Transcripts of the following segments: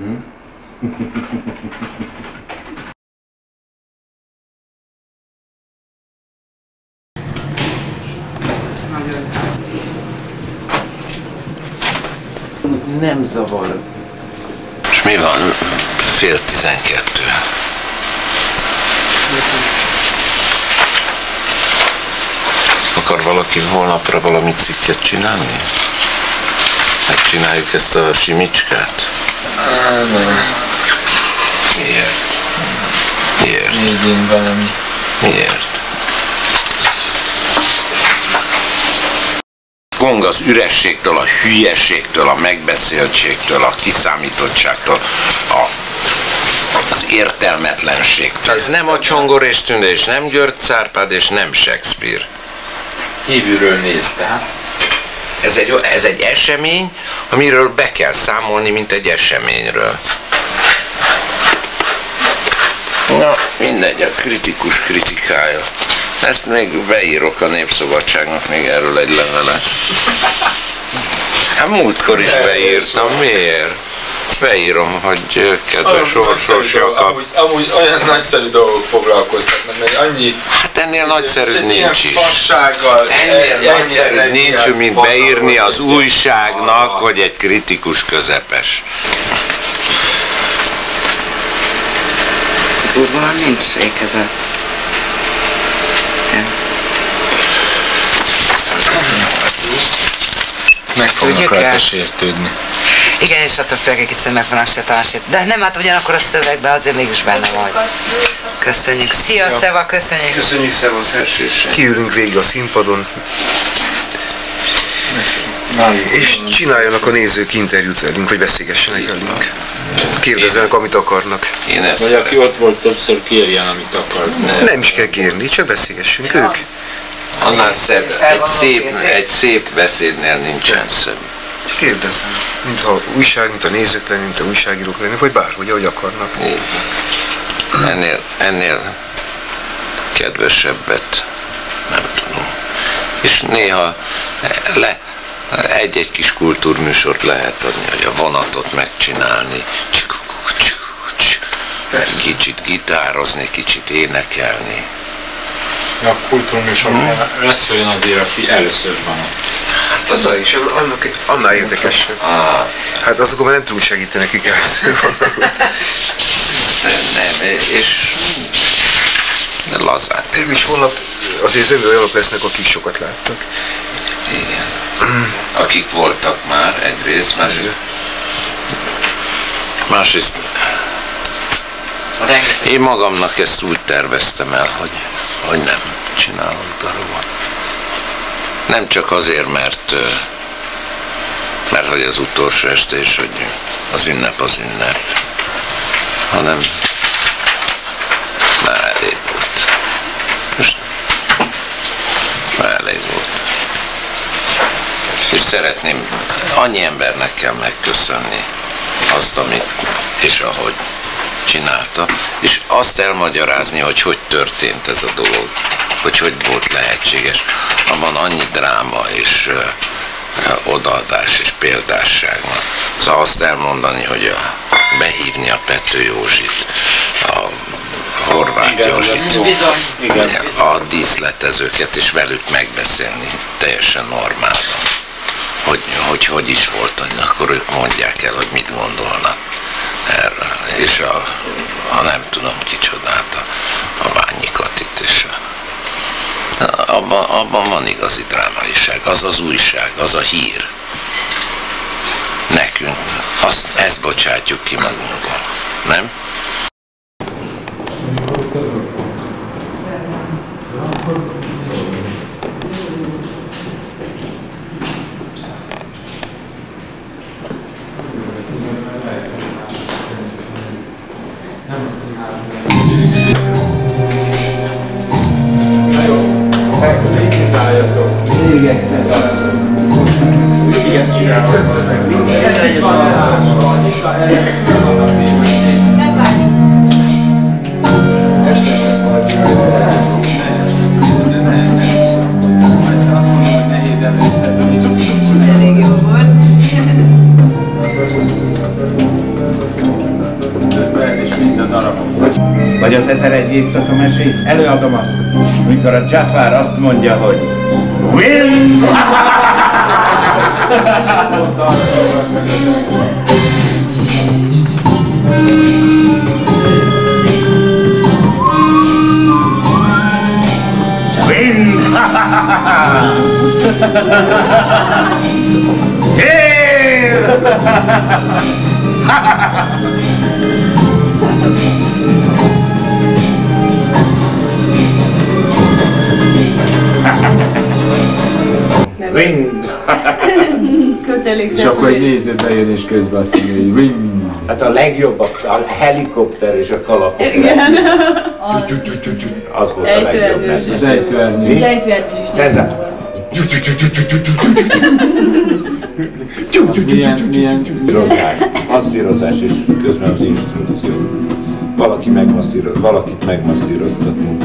Hm? Nem zavar. És mi van? Fél tizenkettő. Akar valaki holnapra valami cikket csinálni? Megcsináljuk ezt a simicskát? Nem. Miért? Miért? Még valami. Miért? Gong az ürességtől, a hülyességtől, a megbeszéltségtől, a kiszámítottságtól, a, az értelmetlenségtől. Ez nem a Csongor és Tünde, és nem György Cárpád, és nem Shakespeare. Kívülről nézte, hát? Ez egy, ez egy esemény, amiről be kell számolni, mint egy eseményről. Na, mindegy, a kritikus kritikája. Ezt még beírok a Népszabadságnak még erről egy levelet. Hát múltkor is beírtam, miért? Beírom, hogy kedves orsosak a... Amúgy, amúgy olyan nagyszerű dolgok foglalkoztatnak, mert annyi... Hát ennél nagyszerű nincs is. Fassággal, Ennél nagyszerű nincs, rengeteg mint beírni az újságnak, a- hogy egy kritikus közepes. Durva nincs ékezet. Meg fognak rajta sértődni. Igen, és attól félek egy kicsit hogy meg van sét. De nem, hát ugyanakkor a szövegben azért mégis benne van. Köszönjük. Szia, Szeva, köszönjük. Köszönjük Szevasz elsősen. Kiülünk végig a színpadon, és csináljanak a nézők interjút velünk, hogy beszélgessenek velünk. Kérdezzenek, amit akarnak. Én ezt Vagy aki ott volt többször kérjen, amit akar. Nem is kell kérni, csak beszélgessünk ők. Annál szebb, egy szép, egy szép beszédnél nincsen szebb. Kérdezzenek. Mintha újság, mint a nézők lenni, mint a újságírók lenni, vagy bárhogy, ahogy akarnak. Így. Ennél, ennél kedvesebbet nem tudom. És néha le, egy-egy kis kultúrműsort lehet adni, hogy a vonatot megcsinálni, kicsit gitározni, kicsit énekelni. A kultúrműsorban lesz olyan azért, aki először van ott. Az a is, annak, annál érdekesebb. Ah, Hát azokon már nem tudunk segíteni, először vannak. nem, és lazán. Végül is holnap azért zömű olyanok lesznek, akik sokat láttak. Igen. Akik voltak már egyrészt, másrészt, másrészt én magamnak ezt úgy terveztem el, hogy, hogy nem csinálok darabot. Nem csak azért, mert, mert hogy az utolsó este, és hogy az ünnep az ünnep, hanem már elég volt. Most már elég volt. És szeretném, annyi embernek kell megköszönni azt, amit és ahogy csinálta, és azt elmagyarázni, hogy hogy történt ez a dolog, hogy hogy volt lehetséges. Abban annyi dráma és odaadás és példásság van. Szóval azt elmondani, hogy a, behívni a Pető Józsit, a Horváth Igen, Józsit. Igen. a díszletezőket, és velük megbeszélni teljesen normálban. Hogy, hogy hogy is volt, akkor ők mondják el, hogy mit gondolnak erről. És a, a nem tudom kicsodát, a, a Ványi Katit, és a, abban, abban van igazi drámaiság, az az újság, az a hír. Nekünk, azt, ezt bocsátjuk ki magunkból, nem? 1001 éjszaka mesét, előadom azt, amikor a Jafar azt mondja, hogy Win! Win! Sail! Wind! Kötelék És akkor egy néző bejön és közben azt mondja, hogy wing. Hát a legjobb a, a helikopter és a kalapok. Igen. Az volt a legjobb. Az ejtőernyős. Az ejtőernyős is Szenzá. Az milyen, milyen, Masszírozás, masszírozás és közben az instrukció. Valaki megmasszíroz, valakit megmasszíroztatunk.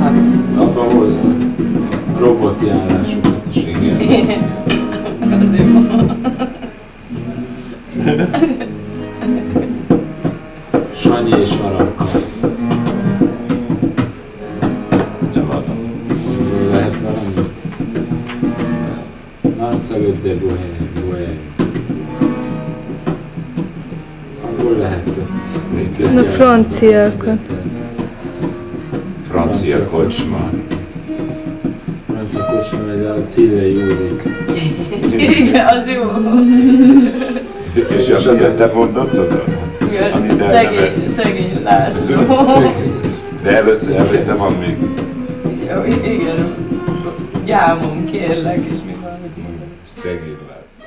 hát abban volt robotjárásokat is. Igen. az jó. Sanyi és Aranka. Nem adom. Lehet valami? Lancelot de Bohème, Bohème. Hol lehetett? A franciákat. Francia kocsma. Francia kocsma, vagy a Cille Júli. Igen, az jó. És az az te mondatod? Igen, Amit szegény, szegény László. De először, előtte van még. Igen. Gyámom, kérlek, és mi van? Szegény lát.